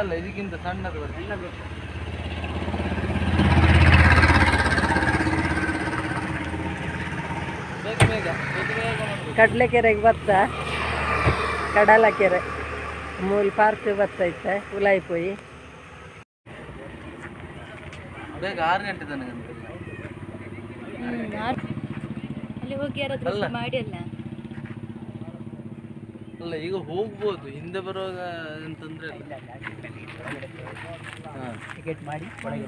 ಇದಲ್ಲ ಇದಕ್ಕಿಂತ ಸಣ್ಣದು ಬರ್ತದೆ ಬೇಗ ಬೇಗ ಬೇಗ ಬೇಗ ಮಾಡ್ಬೇಕು. ಕಡಲೆಕೆರೆಗೆ ಬತ್ತ ಕಡಲಕೆರೆ ಮೂಲ ಪಾರ್ಕ್ ಬತ್ತೈತೆ ಉಲಾಯಿ ಪೋಯಿ ಬೇಗ ಆರು ಗಂಟೆ ತನಕ ಅಂತ. ಅಲ್ಲಿ ಹೋಗಿ ಯಾರಾದ್ರೂ ಅಲ್ಲ. ಮಾಡಿ ಅಲ್ಲ ಅಲ್ಲ ಈಗ ಹೋಗ್ಬೋದು. ಹಿಂದೆ ಬರುವಾಗ ಅಂತಂದ್ರೆ ತೊಂದ್ರೆ ಟಿಕೆಟ್ ಮಾಡಿ ಒಳಗೆ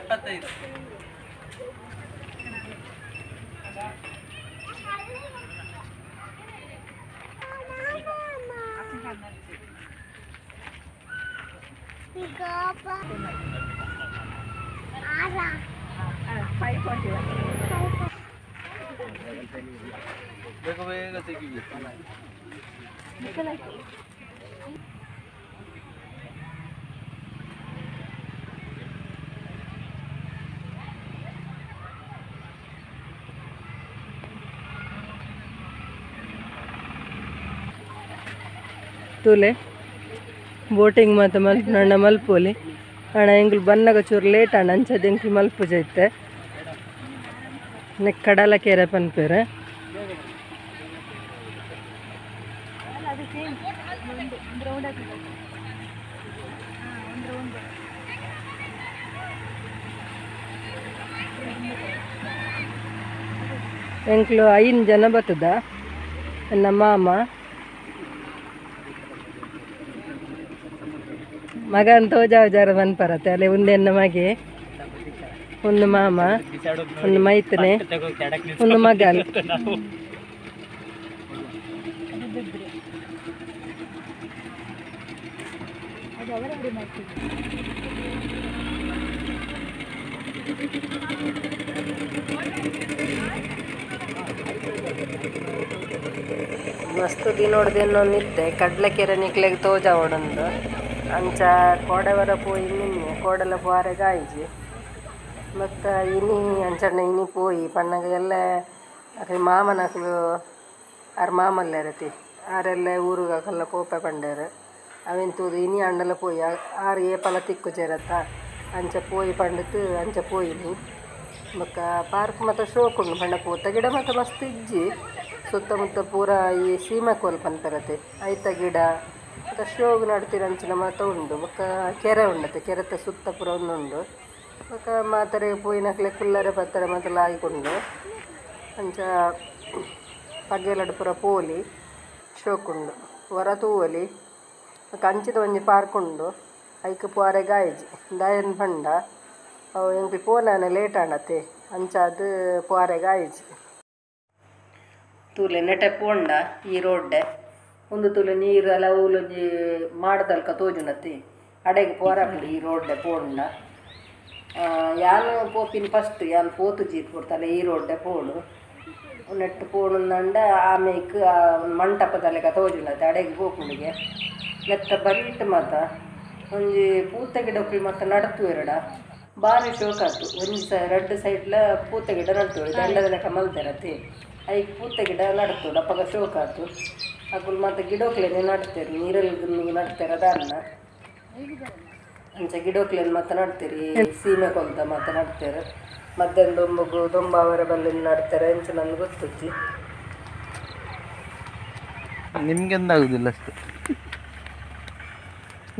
ಎಪ್ಪತ್ತೈದು. ಬೇಗ ಬೇಗ ತೆಗಿಬೇಕು ತೂಲೆ ಬೋಟಿಂಗ್ ಮತ್ತು ಮಲ್ಪ ನಣ್ಣ ಮಲ್ಪೋಲಿ. ಅಣ್ಣ ಹೆಂಗ್ ಬನ್ನಗ ಚೂರು ಲೇಟ್ ಅಣ್ಣ ಅಂಚದ ಎಂಕ್ಲು ಮಲ್ಪು ಜೈತೆ. ನೆಕ್ ಕಡಲ ಕೆರೆ ಪನ್ಪೇರೆ. ಎಂಕ್ಲು ಐನ್ ಜನ ಬತ್ತದ. ನನ್ನ ಮಾಮ. ಮಗ ಅಂತ ಜಾವಜಾರ ಬರತ್ತೆ ಅಲ್ಲಿ ಒಂದೆಣ್ಣು ಮಗೆ, ಒಂದು ಮಾಮ, ಒಂದು ಮೈತ್ರಿ, ಒಂದು ಮಗನ್ ಮಸ್ತ್ ದಿನ್ ಅಂಗಡಿ ಮಾಡ್ತೀವಿ ಕಡ್ಲೆ ಕೆರೆ ನಿದ್ದೆ. ಕಡ್ಲೆಕೆರೆ ನಿಕ್ಲೆಗ್ ತೋಜ ಓಡೊಂದು ಅಂಚ ಕೋಡೆವರ ಪೋಯಿ ನಿನ್ನೆ ಕೋಡಲ ಪಾರೆ ಗಾಯಿಜಿ ಮತ್ತು ಇನಿ ಅಂಚಣ್ಣ ಇನಿ ಪೋಯಿ, ಪಣ್ಣಗ ಎಲ್ಲ ಅರೆ ಮಾಮನಕಲು ಅರ್ ಮಾಮಲ್ಲ ಇರತಿ ಆರೆಲ್ಲ ಊರುಗಲ್ಲ ಕೋಪ ಪಂಡೇರು. ಅವೆನ್ ತೂದು ಇನಿ ಅಂಡಲ ಪೋಯಿ ಆರ್ ಏಪಲ ತಿಕ್ಕು ಜರತ್ತ ಅಂಚ ಪೋಯಿ ಪಂಡಿತು, ಅಂಚ ಪೋಯಿನಿ. ಬೊಕ್ಕ ಪಾರ್ಕ್ ಮತ್ತು ಶೋಕ್ ಉಂಡು ಪಂಡ ಪೂತ, ಗಿಡ ಮತ್ತು ಮಸ್ತ್ ಇಜ್ಜಿ. ಸುತ್ತಮುತ್ತ ಪೂರ ಈ ಸೀಮೆ ಕೋಲ್ ಪನ್ಪರತೆ ಐತ ಗಿಡ ಶೋಗ್ ನಡ್ತಿರ ಅಂಚಿನ ಮಾತ ಉಂಡು ಬೊಕ್ಕ ಕೆರೆ ಉಂಡತೆ ಕೆರೆತ ಸುತ್ತ ಪುರ ಒಂದುಂಡು ಬೊಕ್ಕ ಮಾತರೆ ಪೂಯಿನಕ್ಲೆ ಕುಲ್ಲರೆ ಪತ್ತರೆ ಮಾತೆಲ್ಲ ಆಯ್ಕೊಂಡು ಅಂಚ ಪಗ್ಗೆಲಡು ಪುರ ಪೋಲಿ ಶೋಕುಂಡು ಹೊರ ತೂವಲಿ ಬೊಕ್ಕ ಅಂಚಿದ ಒಂಜಿ ಪಾರ್ಕೊಂಡು, ಐಕ್ ಪೋರೆ ಗಾಯಜಿ, ದಾಯನ್ ಪಂಡ ಅವು ಎಂಕ್ಲು ಪೋನಾನೆ ಲೇಟ್ ಆಣತೆ ಅಂಚ ಅದು ಪೋರೆ ಗಾಯಜಿ. ತೂಲೆ ನೆಟೆ ಪೋಂಡ ಈ ರೋಡ್ಡೆ. ಒಂದು ತುಳು ನೀರು ಅಲ್ಲ ಊಲೊಂಜಿ ಮಾಡದಲ್ಕ ತೋಜುನತ್ತಿ. ಅಡೆಗೆ ಪೋರಾಪುಡು ಈ ರೋಡ್ಡೆ ಪೋಂಡ ಆ, ಯಾನು ಪೋಪಿನ ಫಸ್ಟ್ ಯಾರು ಪೋತು ಜೀತ್ ಕೊಡ್ತಾರೆ ಈ ರೋಡ್ಡೆ ಪೋಡು. ನೆಟ್ಟು ಪೋಣಂದ ಆಮೇಕ್ ಆ ಮಂಟಪದಲ್ಲೆಗ ತೋಜುನತಿ ಅಡೆಗೆ ಪೋಪುಂಡಿಗೆ ನೆತ್ತ ಬರೀಟ್ ಮಾತ ಒಂಜಿ ಪೂತ ಗಿಡಕ್ಲು ಮಾತ ನಡತು ಎರಡ. ಭಾರಿ ಶೋಕಾತು ಒಂಜಿ ಸ ಸೈಡ್ ಸೈಡ್ಲ ಪೂತ ಗಿಡ ನಡ್ತು. ದಂಡದ ಲೆಕ್ಕ ಮಲ್ತೆರತಿ ಐಕ್ ಪೂತ ಗಿಡ ನಡತು ಅಪ್ಪಗ ಶೋಕಾತು ಅಕುಲ್ ಮತ್ತೆ ಗಿಡೋಕ್ಲೇನೆ ನಡ್ತೇರಿ ನೀರಲ್ಲಿ ನಡ್ತೇರ ಅದನ್ನ ಅಂಚ ಗಿಡೋಕ್ಲೇನ್ ಮತ್ತೆ ನಡ್ತೀರಿ ಸೀಮೆ ಕೊಂತ ಮತ್ತೆ ನಡ್ತೇರು ಮಧ್ಯಾಹ್ನ ದೊಂಬಗು ದೊಂಬಾವರ ಬಲ್ಲಿ ನಡ್ತಾರೆ ಅಂಚ ನನ್ಗೆ ಗೊತ್ತಿ ನಿಮ್ಗೆ ಎಂದಾಗುದಿಲ್ಲ ಅಷ್ಟು?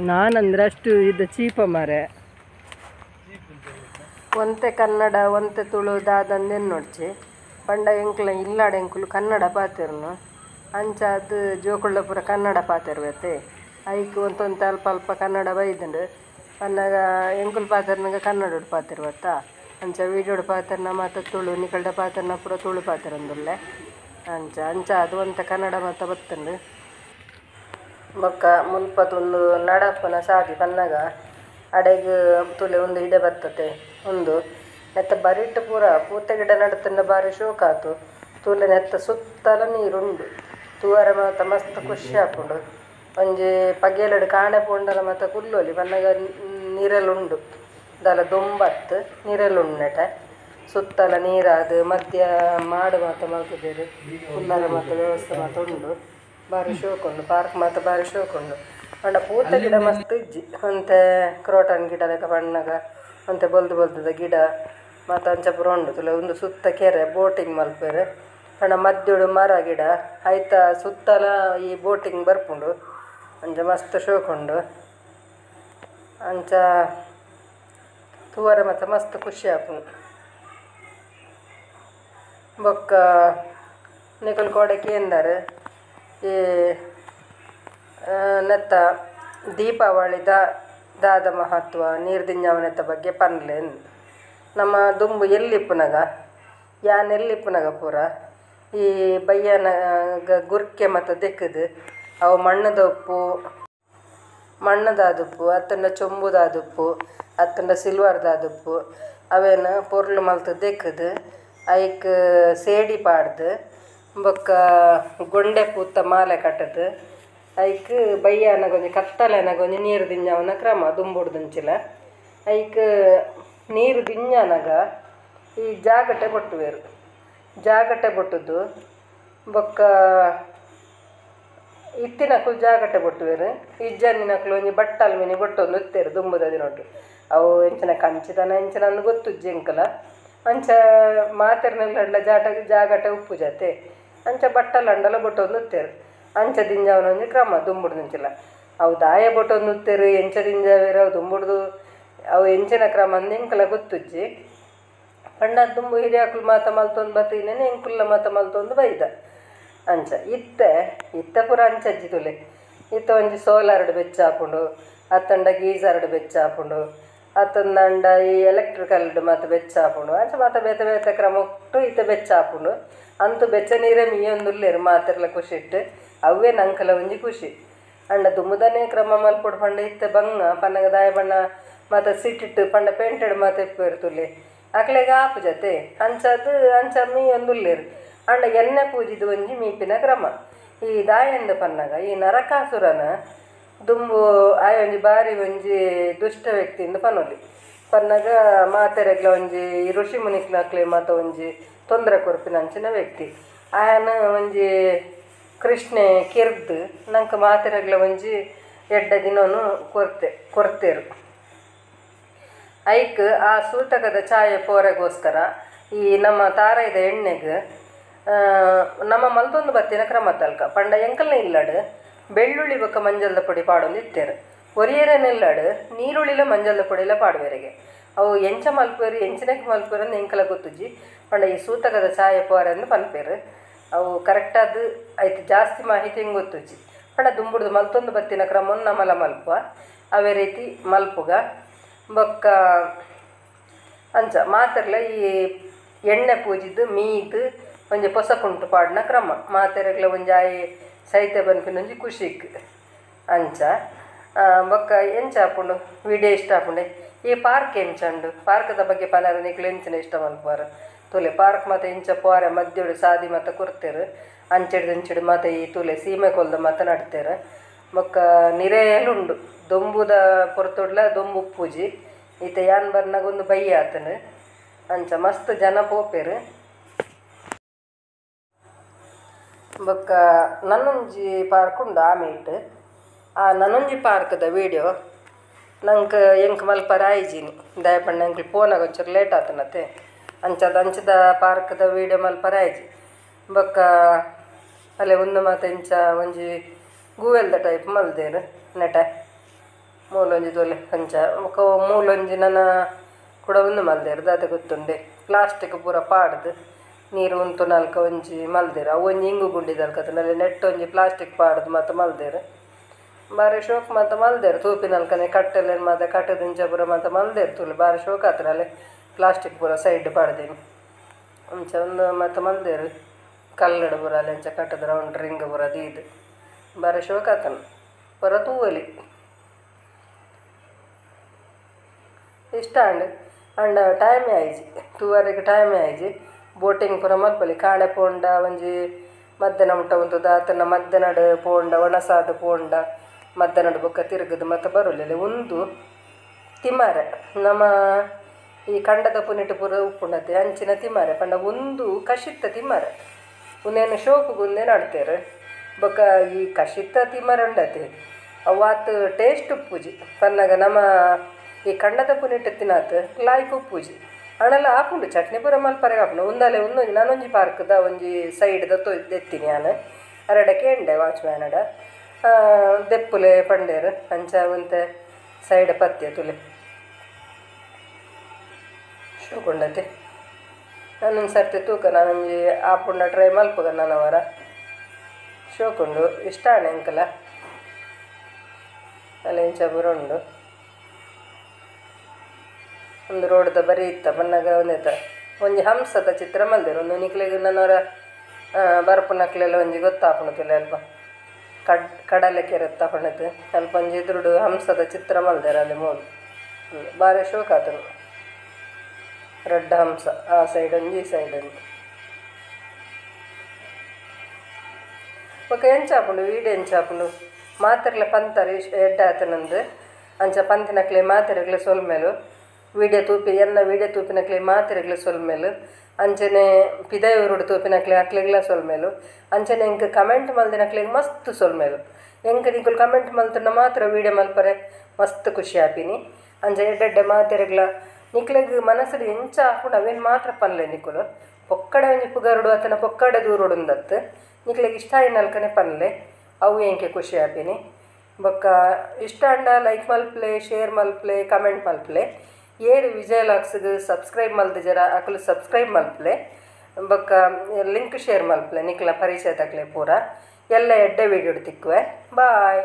ನಾನಂದ್ರೆ ಅಷ್ಟು ಇದು ಚೀಪ ಮಾರೆ. ಒಂತೆ ಕನ್ನಡ ಒಂತೆ ತುಳು ದಾದಂದೇನು ನೋಡ್ಚಿ? ಪಂಡ ಎಂಕ್ಲ ಇಲ್ಲಾಡ ಎಂಕುಲು ಕನ್ನಡ ಪಾತೆರ್ನು. ಅಂಚ ಜೋಕುಳ್ಳಪುರ ಜೋಕುಳ್ಳ ಪೂರ ಕನ್ನಡ ಪಾತೆರ್ವತ್ತೆ ಐಕ್ ಒಂತೊಂದು ಅಲ್ಪ ಅಲ್ಪ ಕನ್ನಡ ಬೈದಂಡು ಎಂಕುಲು ಎಂಕುಲ್ ಪಾತ್ರನಾಗ ಕನ್ನಡ ಪಾತಿರ್ವತ್ತ ಅಂಚ ವೀಡಿಯೋಡು ಪಾತೆರ್ನ ಮತ್ತು ತುಳು ನಿಕಲ್ಡ ಪಾತೆರ್ನ ಪೂರ ತುಳು ಪಾತೆರಂದುಲ್ಲೆ ಅಂಚ ಅಂಚ ಅದು ಅಂತ ಕನ್ನಡ ಮಾತ ಬತ್ತಂಡು. ಬೊಕ್ಕ ಮುಲ್ಪತ್ತೊಂದು ನಡಪ್ಪನ ಸಾದಿ ಪನ್ನಗ ಅಡೆಗ್ ತುಲೆ ಒಂದು ಇಡೆ ಬರ್ತತೆ ಒಂದು, ನೆತ್ತ ಬರಿಟ್ಟು ಪೂರ ಪೂತ ಗಿಡ ನಡ್ತಂಡ ಬಾರಿ ಶೋಕಾತು. ತೂಲೆ ನೆತ್ತ ಸುತ್ತಲ ನೀರುಂಡು. ತೂವರ ಮಾತ ಮಸ್ತ್ ಖುಷಿ ಆಪುಂಡು ಒಂಜಿ ಪಗೆಲಡು ಕಾಣೆ ಪೋಂಡಲ ಮಾತ ಕುಲ್ಲೊಲಿ ಬನ್ನಗ ನೀರಲುಂಡು ದಾಲ ದೊಂಬತ್ತು ನೀರೆಲ್ಲುಂಡು ಸುತ್ತಲ ನೀರಾದು ಮಧ್ಯ ಮಾಡು ಮಾತ ಮಲ್ತಿದ್ದೇವೆ. ಕುಲ್ಲರ ಮಾತ ವ್ಯವಸ್ಥೆ ಮಾತ ಉಂಡು. ಬಾರಿ ಶೋಕುಂಡು ಪಾರ್ಕ್ ಮಾತ ಬಾರಿ ಶೋಕುಂಡು. ಪಂಡ ಪೂತ ಗಿಡ ಮಸ್ತ್ ಇಜ್ಜಿ. ಅಂತೆ ಕ್ರೋಟನ್ ಗಿಡ ಲೆಕ್ಕ ಬಣ್ಣಗ ಅಂತೆ ಬೊಲ್ದು ಬೊಲ್ದದ ಗಿಡ ಮತ್ತು ಅಂಚ ಪೂರ ಉಂಡು. ತುಲೆ ಒಂದು ಸುತ್ತ ಕೆರೆ ಬೋಟಿಂಗ್ ಮಲ್ಪೆರ್. ಅಂಡ ಮದ್ದುಡು ಮರ ಗಿಡ ಐತ ಸುತ್ತಲ ಈ ಬೋಟಿಂಗ್ ಬರ್ಪುಂಡು. ಅಂಚ ಮಸ್ತ್ ಶೋಕುಂಡು. ಅಂಚ ತೂವರೆ ಮತ್ತೆ ಮಸ್ತ್ ಖುಷಿ ಆಪುಂಡು. ಬೊಕ್ಕ ನಿಕಲ್ ಕೋಡೆ ಎಂದರೆ, ಈ ನೆತ್ತ ದೀಪಾವಳಿ ದಾ, ದಾದ ಮಹತ್ವ ನೀರು ದಿಂಜಾವನೆತ್ತ ಬಗ್ಗೆ ಪನ್ಲೆ. ನಮ್ಮ ದುಂಬು ಎಲ್ಲಿಪ್ಪುನಗ? ಯಾನ್ ಎಲ್ಲಿಪ್ಪುನಗ ಪೂರ? ಈ ಬಯ್ಯನ ಗ, ಗುರ್ಕೆ ಮತ್ತು ದೆಕ್ಕದು ಅವು ಮಣ್ಣದ ಉಪ್ಪು ಮಣ್ಣದಾದುಪ್ಪು ಅತ್ತಂಡ ಚೊಂಬುದಾದುಪ್ಪು ಅತ್ತಂಡ ಸಿಲ್ವರ್ದಾದುಪ್ಪು ಅವೇನು ಪೊರ್ಲು ಮಲ್ತು ದೆಕ್ಕದು ಐಕ್ ಸೇಡಿ ಪಾಡ್ದು, ಬೊಕ್ಕ ಗೊಂಡೆ ಪೂತ ಮಾಲೆ ಕಟ್ಟದು, ಐಕ್ ಬಯ್ಯನ ಒಂಜಿ ಕತ್ತಲೆನಗ ಒಂಜಿ ನೀರು ದಿಂಜಾವನ ಕ್ರಮ ದುಂಬುಡ್ದುಂಚಿಲ ಐಕ್ ನೀರು ದಿಂಜಾನಗ ಈ ಜಾಗಟೆ ಬೊಟ್ಟುವೆರು ಜಾಗಟೆ ಬೊಟ್ಟುದು ಬೊಕ್ಕ ಇತ್ತಿನಕುಲು ಜಾಗಟೆ ಬೊಟ್ಟುವೆರ್ ಇಜ್ಜನ್ನಿನಕುಲು ಒಂಜಿ ಬಟ್ಟಲ್ ಮಿನಿ ಬೊಟ್ಟೊಂದು ದುಂಬುದ ದಿನೊಟ್ಟು ಅವು ಎಂಚಿನ ಕಂಚಿತನ, ಎಂಚಿನ ಅಂದು ಗೊತ್ತುಜ್ಜಿ ಎಂಕಲ. ಅಂಚ ಮಾತೆರ್ನೆಲ್ಲ ಜಾಟ, ಜಾಗಟೆ ಉಪ್ಪು ಜಾತೆ. ಅಂಚ ಬಟ್ಟಲ್ ಅಂಡಲ ಬೊಟ್ಟೊಂದು ಉತ್ತೇರು ಅಂಚ ದಿಂಜಾವನ ಒಂಜಿ ಕ್ರಮ ದುಂಬುಡು ನಿಂಚಿಲ್ಲ ಅವು ದಾಯ ಬೊಟ್ಟೊಂದು ಉತ್ತೇರು ಎಂಚ ದಿಂಜಾವೇರು ಅವು ದುಂಬುಡ್ದು. ಅವು ಎಂಚಿನ ಕ್ರಮ ಅಂದು ಎಂಕಲ ಗೊತ್ತುಜ್ಜಿ. ಪಂಡ ದುಂಬು ಹಿರಿಯಾಕುಲು ಮಾತ ಮಲ್ತೊಂದು ಬತ್ತೀನೇನೆ ಎಂಕುಲ್ಲ ಮಾತ ಮಲ್ತೊಂದು ಬೈದ. ಅಂಚ, ಇತ್ತೆ, ಇತ್ತ ಪೂರ ಅಂಚಜ್ಜಿ ಇತ್ತ ಒಂಜಿ ಸೋಲಾರ್ಡ್ ಬೆಚ್ಚ ಹಾಕೊಂಡು ಅತ್ತಂಡ ಗೀಸರ್ಡ್ ಬೆಚ್ಚ ಹಾಪುಂಡು ಅತ್ತಂದಂಡ ಈ ಎಲೆಕ್ಟ್ರಿಕಲ್ಡ್ ಮಾತ ಬೆಚ್ಚ ಹಾಕೊಂಡು ಅಂಚ ಮಾತ ಬೇತೆ ಬೇತೆ ಕ್ರಮ ಉಟ್ಟು ಇತ್ತ ಬೆಚ್ಚ ಹಾಕೊಂಡು ಅಂತೂ ಬೆಚ್ಚ ನೀರೇ ಮೀಯೊಂದುಲ್ಲೇರು ಮಾತೆರ್ಲ ಖುಷಿ ಇಟ್ಟು ಅವೇ ನಂಕಲ ಒಂಜಿ ಖುಷಿ. ಅಂಡ ದುಮ್ಮದನೇ ಕ್ರಮ ಮಲ್ಪೊಡು ಪಂಡ ಇತ್ತ ಬಂಗ, ಪನ್ನಗ ದಾಯ ಬಣ್ಣ ಮಾತ ಸಿಟ್ಟಿಟ್ಟು ಪಂಡ ಪೇಂಟೆಡ್ ಮಾತ ಎಪ್ಪೇರು ತುಲೆ ಅಕ್ಲೆಗೆ ಆಪುಜತೆ ಅಂಚದು ಅಂಚ ಮೀಯೊಂದುಲ್ಲೇರು ಅಂಡ ಎಣ್ಣೆ ಪೂಜಿದು ಒಂಜಿ ಮೀಪಿನ ಕ್ರಮ. ಈ ದಾಯಂದ ಪನ್ನಗ, ಈ ನರಕಾಸುರನ ದುಂಬು ಆಯ ಒಂಜಿ ಬಾರಿ ಒಂಜಿ ದುಷ್ಟ ವ್ಯಕ್ತಿಯಿಂದ ಪನೊಲಿ. ಪನ್ನಗ ಮಾತೆರೆಗ್ಲ ಒಂಜಿ ಋಷಿ ಮುನಿಕ್ಲಕ್ಲೆ ಮಾತ ಒಂಜಿ ತೊಂದರೆ ಕೊರ್ಪಿನ ಅಂಚಿನ ವ್ಯಕ್ತಿ. ಆಯನ ಒಂಜಿ ಕೃಷ್ಣೆ ಕಿರ್ದು, ನಂಕ ಮಾತೆರೆಗ್ಲ ಒಂಜಿ ಎಡ್ಡ ದಿನನು ಕೊರ್ತೆ, ಕೊರ್ತೇರು. ಐಕ್ ಆ ಸೂತಕದ ಛಾಯೆ ಪೋರೆಗೋಸ್ಕರ ಈ ನಮ್ಮ ತಾರೈದ ಎಣ್ಣೆಗೆ ನಮ್ಮ ಮಲ್ತೊಂದು ಬತ್ತಿನ ಕ್ರಮ ತಲ್ಕ. ಪಂಡ ಎಂಕಲ್ನ ಇಲ್ಲಡು ಬೆಳ್ಳುಳ್ಳಿ ಬೊಕ್ಕ ಮಂಜಲ್ದ ಪುಡಿ ಪಾಡೊಂದು ಇತ್ತೇರು. ಒರಿಯರೆ ಇಲ್ಲಡ್ ನೀರುಳ್ಳಿಲ ಮಂಜಲ್ದ ಪೊಡಿಲ ಪಾಡುವೆರೆಗೆ. ಅವು ಎಂಚ ಮಲ್ಪೇರು ಎಂಚಿನಕ್ಕೆ ಮಲ್ಪೇರು ಅಂದ್ರೆ ಎಂಕಲ ಗೊತ್ತುಜ್ಜಿ. ಪಂಡ ಈ ಸೂತಕದ ಛಾಯೆ ಪೋರೆಂದು ಪನ್ಪೇರು. ಅವು ಕರೆಕ್ಟಾದ ಆಯ್ತು ಜಾಸ್ತಿ ಮಾಹಿತಿ ಹೆಂಗೆ ಗೊತ್ತುಜ್ಜಿ. ಪಂಡ ದುಂಬುಡ್ದು ಮಲ್ತೊಂದು ಬತ್ತಿನ ಕ್ರಮವನ್ನು ನಮಲ ಮಲ್ಪುವ. ಅವೇ ರೀತಿ ಮಲ್ಪುಗ. ಬೊಕ್ಕ, ಅಂಚ, ಮಾತೆರ್ಲ ಈ ಎಣ್ಣೆ ಪೂಜಿದ್ದು, ಮೀದ್, ಒಂಜಿ ಪೊಸಕುಂಟು ಪಾಡ್ನ ಕ್ರಮ. ಮಾತೆರೆಗ್ಲ ಒಂಜಿ ಆಯಿ ಸೈತೆ ಬನ್ಪಿನ ಒಂಜಿ ಖುಷಿಗ್ ಅಂಚ. ಬೊಕ್ಕ ಎಂಚ ಆಪುಂಡು ವಿಡಿಯೋ ಇಷ್ಟ ಆಪುಂಡೆ ಈ ಪಾರ್ಕ್ ಎಂಚಂಡು ಪಾರ್ಕದ ಬಗ್ಗೆ ಪನರ ನಿಕ್ಲು ಎಂಚಿನ ಇಷ್ಟ ಮಲ್ಪಾರ ತುಲೆ ಪಾರ್ಕ್ ಮತ್ತೆ ಇಂಚ ಪೋರೆ ಮದ್ಯೋಡು ಸಾದಿ ಮಾತ ಕೊರ್ತೇರು, ಅಂಚೆಡ್ದು ಇಂಚಿಡು ಮತ್ತೆ ಈ ತುಲೆ ಸೀಮೆ ಕೊಲ್ದ ಮತ್ತೆ ನಡ್ತೇರು. ಬೊಕ್ಕ ನಿರೆಯಲುಂಡು. ದೊಂಬುದ ಪೊರ್ತೊಡ್ಲ ದೊಂಬು ಪೂಜಿ. ಈತ ಯಾನ್ ಬರ್ನಾಗ ಒಂದು ಬಯ್ಯ ಆತನು. ಅಂಚ ಮಸ್ತ್ ಜನ ಪೋಪೆರು. ಬೊಕ್ಕ ನನ್ನೊಂಜಿ ಪಾರ್ಕ್ ಉಂಡು ಆಮೇಟ್. ಆ ನನ್ನೊಂಜಿ ಪಾರ್ಕ್ದ ವೀಡಿಯೋ ನಂಗೆ ಎಂಕ್ ಮಲ್ಪ ರಾಯಿಜೀನಿ ದಯಪಣ್ಣ ಎಂಕ್ಲು ಫೋನಾಗ ಒಂಚೂರು ಲೇಟ್ ಆತನತ್ತೆ ಅಂಚದ ಅಂಚದ ಪಾರ್ಕ್ದ ವೀಡಿಯೋ ಮಲ್ಪ ರಾಯಿಜಿ ಬೊಕ್ಕ ಅಲ್ಲೇ ಒಂದು ಮಾತು ಇಂಚ ಒಂಜಿ ಗೂವೆಲ್ದ ಟೈಪ್ ಮಲ್ದೇರು ನೆಟ. ಮೂಲೊಂಜಿ ತೋಲೆ ಅಂಚ. ಬೊಕ ಮೂಲೊಂಜಿ ನನ್ನ ಕೂಡ ಒಂದು ಮಲ್ದೇರು ದಾದ ಗೊತ್ತುಂಡೆ. ಪ್ಲಾಸ್ಟಿಕ್ ಪೂರ ಪಾಡ್ದು, ನೀರು ಉಂತು ನಾಲ್ಕ ಒಂಜಿ ಮಲ್ದೇರು. ಅವು ಒಂಜಿ ಇಂಗು ಕತ್ತನಲ್ಲಿ ನೆಟ್ ಒಂಜಿ ಪ್ಲಾಸ್ಟಿಕ್ ಪಾಡ್ದು ಮತ್ತು ಮಲ್ದೇರು. ಬಾರಿ ಶೋಕ್ ಮಾತ ಮಲ್ದೇರು. ತೂಪಿನಲ್ಕನೆ ಕಟ್ಟೆಲ್ಲ ಮಾತ ಕಟ್ಟದಿಂಚ ಪೂರ ಮಾತ ಮಲ್ದೇರು ತುಳು ಬಾರಿ ಶೋಕ್ ಆತ್ರಲ್ಲಿ ಪ್ಲಾಸ್ಟಿಕ್ ಪೂರ ಸೈಡ್ ಪಾಡ್ದೇನು. ಅಂಚ ಒಂದು ಮಾತ ಮಲ್ದೇರು. ಕಲ್ಲಡ ಪೂರ ಅಲ್ಲಿ ರೌಂಡ್ ರಿಂಗ್ ಪೂರ ದೀದು. ಬಾರಿ ಶೋಕ್ ಆತನ ಪೂರ ತೂವಲಿ ಇಷ್ಟ ಅಂಡ್ ಅಂಡ್ ಟೈಮೇ ಆಯ್ಜಿ ತೂವರೆಗೆ ಟೈಮ್ ಆಯ್ಜಿ ಬೋಟಿಂಗ್ ಪೂರ ಮಲ್ಪಲಿ ಕಾಳೆ ಪೋಂಡ ಒಂಜಿ ಮಧ್ಯಾಹ್ನ ಉಂಟ ಒಂದು ದಾತನ ಮಧ್ಯಾಹ್ನಡ್ ಪೋಂಡ ಒಣಸಾದ ಪೋಂಡ ಮಧ್ಯಾಹ್ನಡ್ ಬೊಕ್ಕ ತಿರುಗದು ಮತ್ತು ಬರಲಿಲ್ಲ ಒಂದು ತಿಮಾರೆ ನಮ್ಮ ಈ ಕಂಡದ ಪುನಿಟ್ಟು ಪೂರ ಉಪ್ಪುಂಡತೆ ಅಂಚಿನ ತಿಮಾರೆ ಪಂಡ ಒಂದು ಕಷಿತ್ತ ತಿಮಾರೆ ಉನ್ನೇನು ಶೋಕು ಗುಂದೆ ನಡ್ತೇರು ಬೊಕ್ಕ ಈ ಕಷಿತ ತಿಮರಂಡತೆ. ಅವಾತ್ ಟೇಸ್ಟ್ ಉಪ್ಪುಜಿ ಪನ್ನಗ ನಮ್ಮ ಈ ಕಂಡದ ಪುನಿಟ್ಟು ತಿನ್ನಾತ್, ಲಾಯ್ಕ್ ಉಪ್ಪುಜಿ ಅಣ್ಣಲ್ಲ ಹಾಕೊಂಡು ಚಟ್ನಿ ಪೂರ ಮಲ್ಪರೆ ಹಾಕೊಂಡು ಒಂದಲ್ಲಿ ಒಂದೊಂಜಿ, ನಾನೊಂಜಿ ಪಾರ್ಕ್ದ ಒಂಜಿ ಸೈಡ್ದ ತೊ ದೆತ್ತೀನಿ ನಾನು. ಅರಡಕ್ಕೆ ಎಂಡೆ ವಾಚ್ಮ್ಯಾನಡ. ದೆಪ್ಪುಲೆ ಪಂಡೇರು, ಅಂಚ ಒಂತೆ ಸೈಡ್ ಪತ್ತೆ ತುಲೆ. ಶೋಕೊಂಡತೆ. ನಾನೊಂದು ಸರ್ತಿ ತೂಕ, ನಾನೊಂಜಿ ಆಪುಂಡ ಟ್ರೈ ಮಲ್ಪಗ ನನ್ನವರ ಶೋಕೊಂಡು ಇಷ್ಟ ಅಂಕಲ? ಅಲ್ಲಿ ಇಂಚ ಬರೋಂಡು. ಒಂದು ರೋಡ್ದ ಬರೀ ಇತ್ತ ಬಣ್ಣಗ ಒಂದಿತ್ತ ಒಂಜಿ ಹಂಸದ ಚಿತ್ರ ಮಲ್ದಿರು ಒಂದು ನಿಕ್ಲಿಗೆ ನನ್ನವರ ಬರಪು ನಕ್ಲೆಲ್ಲ ಒಂಜಿ ಗೊತ್ತಾಪಣತಿಲ್ಲ ಅಲ್ಪ ಕಡ್, ಕಡಲೆ ಕೆರೆ ತಗೊಂಡದ್ದು ಅಲ್ಪ ಒಂಜಿ ಎದುರುಡು ಹಂಸದ ಚಿತ್ರ ಮಲ್ದೇರ ಅಲ್ಲಿ ಮೂರು. ಭಾರಿ ಶೋಕ ಆತನು ರೆಡ್ ಹಂಸ, ಆ ಸೈಡ್ ಒಂಜಿ ಈ ಸೈಡ್ ಒಂದು ఒక ఎంచాపుండు వీడు ఎంచాపుండు ಮಾತಿರ್ಲ ಪಂತರು ಎಡ್ಡಾತನಂದು ಅಂಚ ಪಂತಿನಕ್ಲೆ ಮಾತಿರಗ್ಲೆ ಸೊಲ್ಮೇಲು. ವೀಡಿಯೋ ತೂಪಿ, ಎನ್ನ ವೀಡಿಯೋ ತೂಪಿನಕ್ಲೆ ಮಾತಿರಗ್ಲೆ ಸೊಲ್ಮೇಲು. ಅಂಚನೆ ಪಿದೈವರುಡು ತೂಪಿನಕ್ಲೆ ಅಕ್ಲೆಗ್ಲ ಸೊಲ್ಮೇಲು. ಅಂಚನೆ ಇಂಕ ಕಮೆಂಟ್ ಮಲ್ದಿನಕ್ಲೆ ಮಸ್ತ್ ಸೊಲ್ಮೇಲು. ಎಂಕ ನಿಂಕುಲು ಕಮೆಂಟ್ ಮಲ್ತನ ಮಾತ್ರ ವೀಡಿಯೋ ಮಲ್ಪರೆ, ಮಸ್ತ್ ಖುಷಿ ಆಪಿನಿ. ಅಂಚ ಎಡ್ಡೆಡ್ಡೆ ಮಾತಿರಗ್ಲ ನಿಕ್ಲೆಗ್ ಮನಸ್ಸಲ್ಲಿ ಎಂಚ ಹಾಕೊಂಡು ಅವೇನು ಮಾತ್ರ ಪನ್ಲೆ ನಿಕುಲು. ಪೊಕ್ಕಡೆ ಪುಗರುಡು ಅತನ ಪೊಕ್ಕಡೆ ದೂರುಡು ಉಂದತ್ತು ನಿಕ್ಲೆಗ್ ಇಷ್ಟ ಆಯ್ನಲ್ಕನೆ ಪನ್ಲೆ ಅವು ಎಂಕೆ ಖುಷಿ ಆಪಿನಿ. ಬೊಕ್ಕ, ಇಷ್ಟ ಅಂಡ ಲೈಕ್ ಮಲ್ಪ್ಲೆ, ಶೇರ್ ಮಲ್ಪ್ಲೆ, ಕಮೆಂಟ್ ಮಲ್ಪ್ಲೆ. ಏರು ವಿಜಯ ಲಾಕ್ಸ್ಗೆ ಸಬ್ಸ್ಕ್ರೈಬ್ ಮಲ್ದ ಜರ ಅಕಲು ಸಬ್ಸ್ಕ್ರೈಬ್ ಮಲ್ಪ್ಲೆ. ಬೊಕ್ಕ, ಲಿಂಕ್ ಶೇರ್ ಮಲ್ಪ್ಲೆ, ನಿಕ್ಲ ಪರಿಚಯ ತಕ್ಲೆ ಪೂರ. ಎಲ್ಲ ಎಡ್ಡೆ ವೀಡಿಯೋ ತಿಕ್ಕುವೆ. ಬಾಯ್.